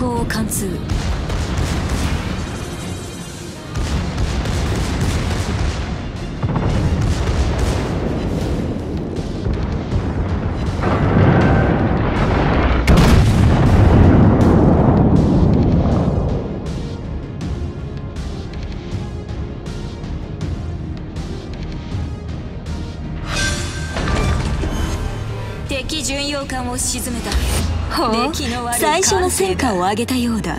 艦の装甲を貫通。敵巡洋艦を沈めた。最初の成果を上げたようだ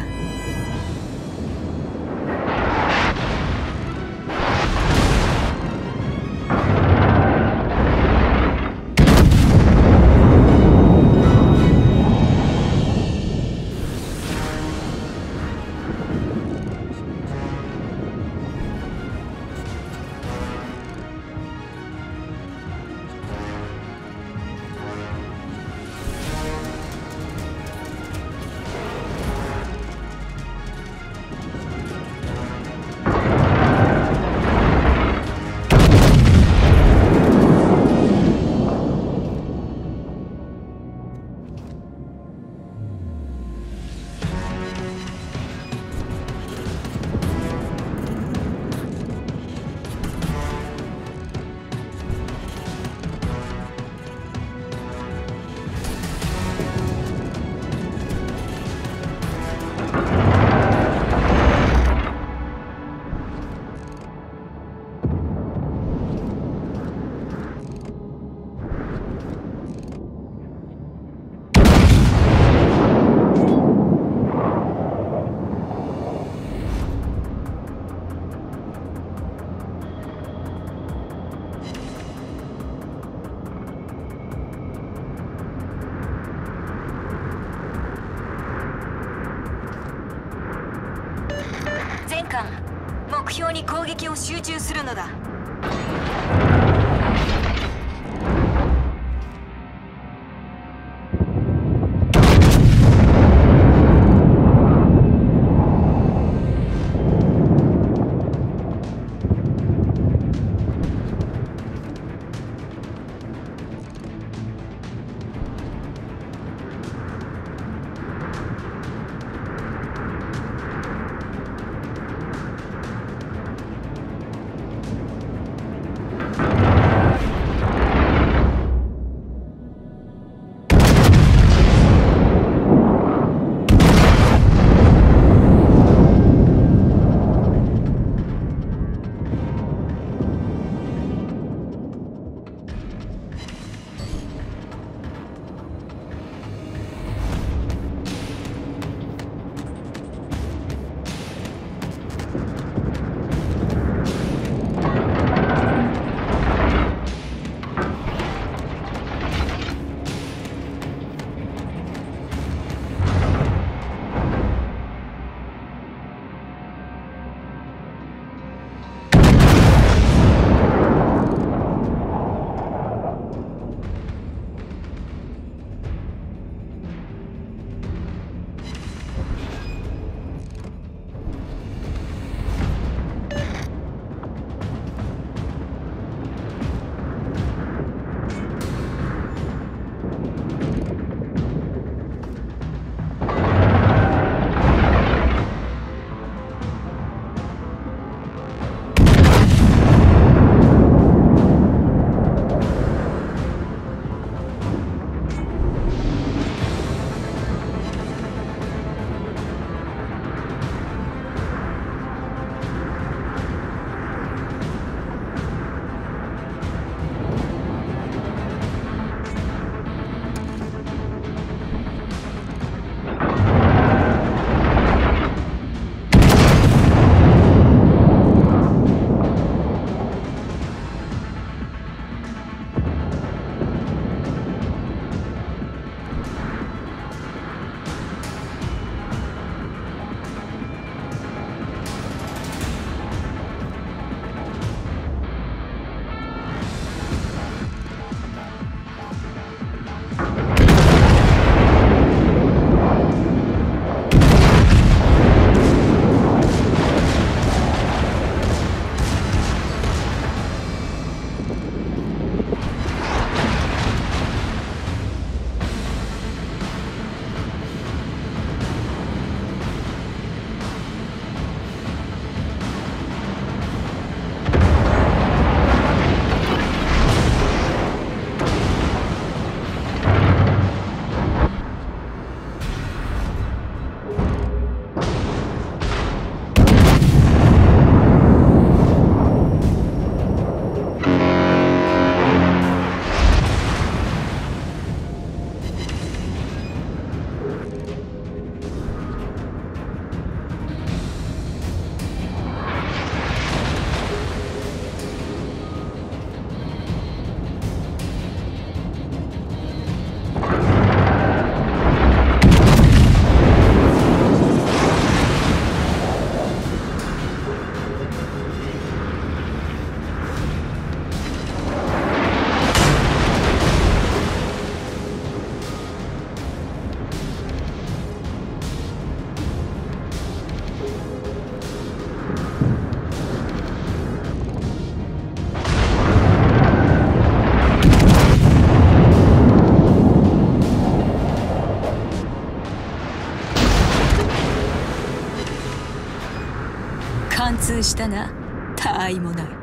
貫通したな。他愛もない。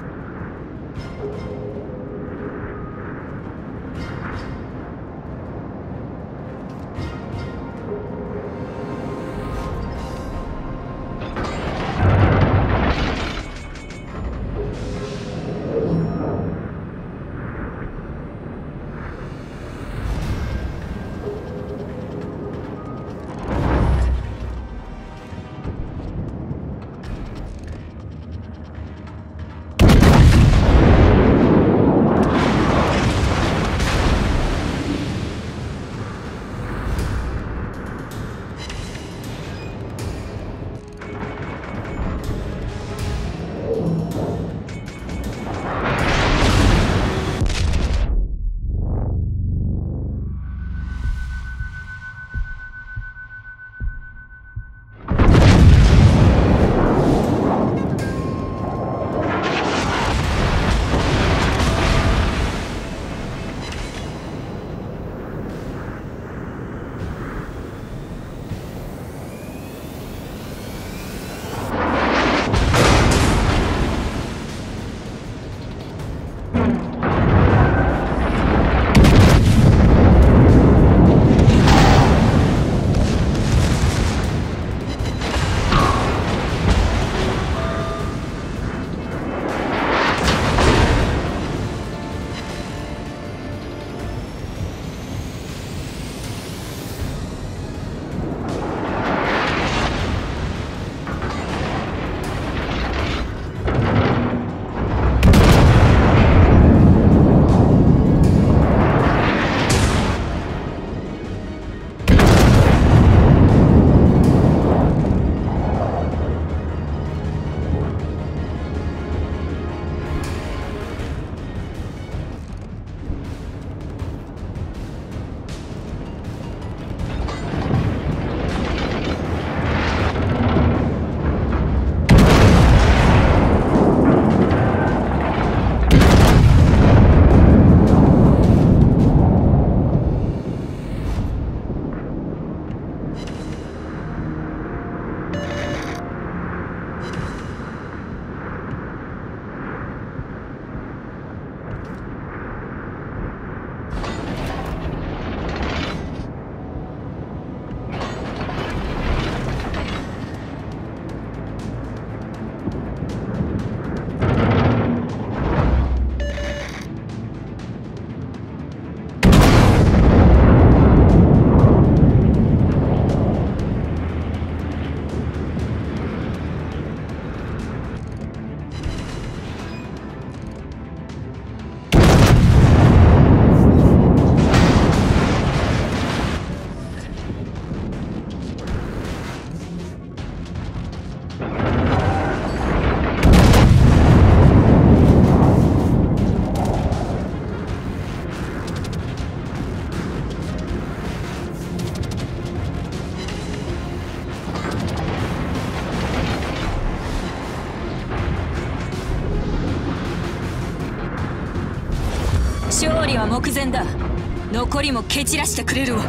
残りも蹴散らしてくれるわ。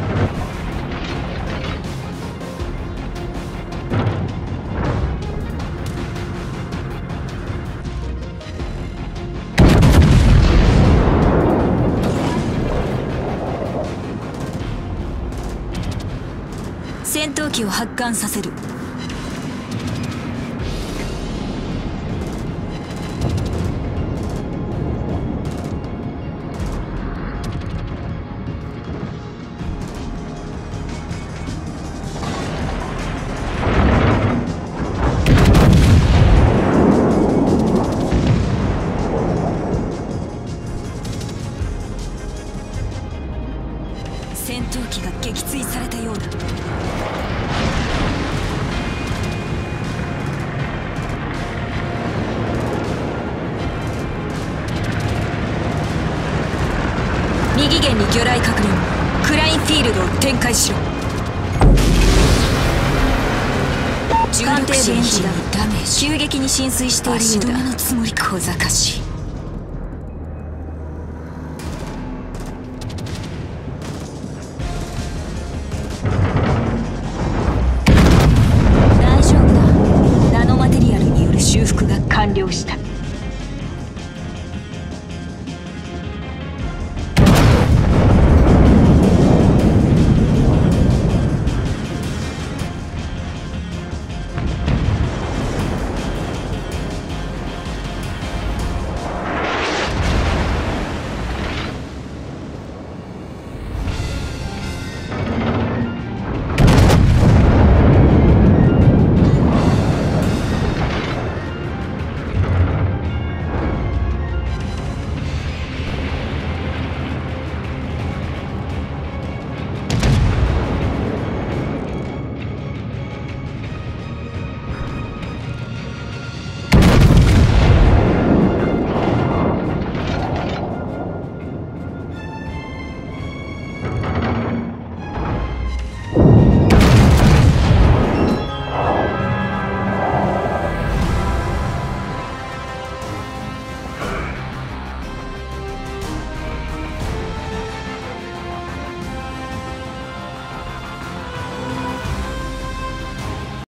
戦闘機を発艦させる。右舷に魚雷確認。クラインフィールドを展開しろ。艦艇部に被弾ダメージ。急激に浸水しているようだ。足止めのつもり小賢し。い